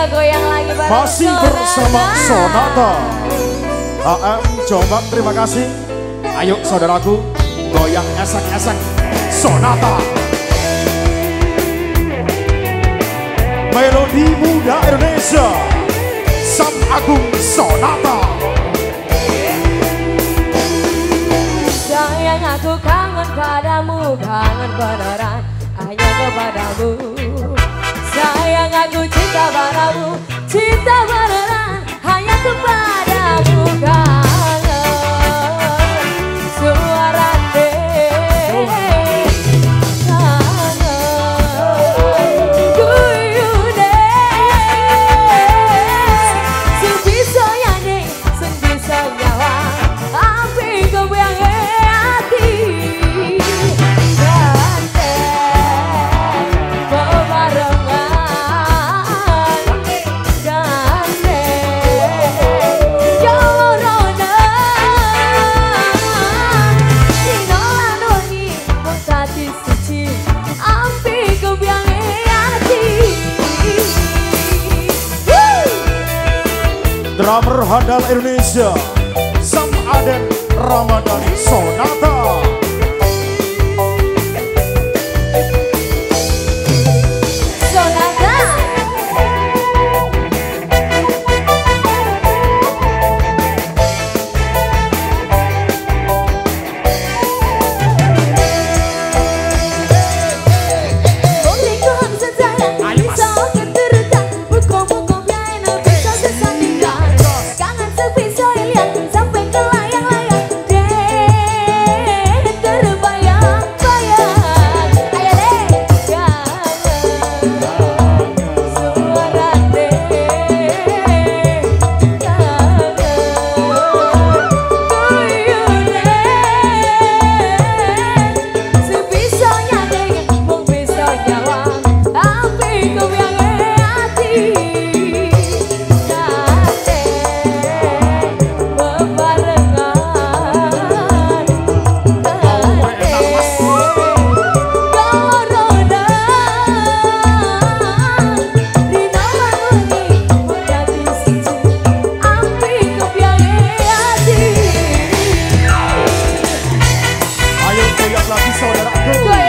kita goyang lagi bareng Masih bersama Sonata. AM Coba terima kasih. Ayo saudaraku goyang esek-esek. Sonata. Melodi Muda Indonesia. Sam Agung Sonata. Sayang aku kangen padamu Kangen beneran. Hanya kepadamu. Sayang aku 바라보 진짜 drummer handal Indonesia. Sam Aden Ramadhani Sonata. so that I.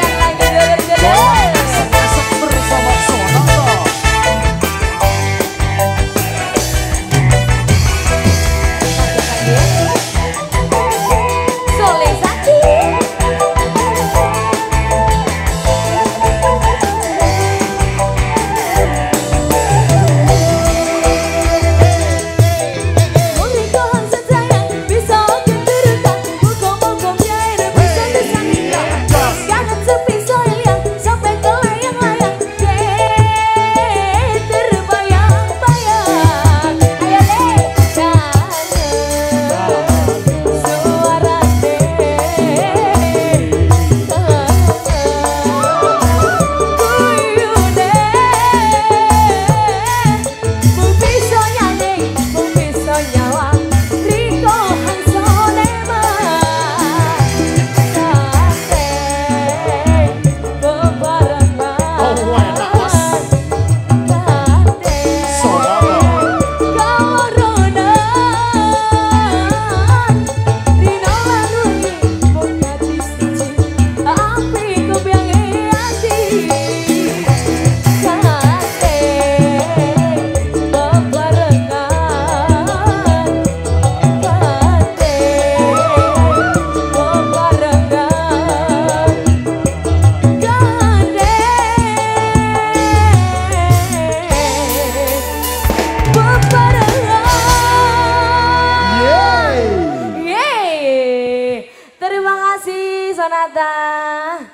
ソナタ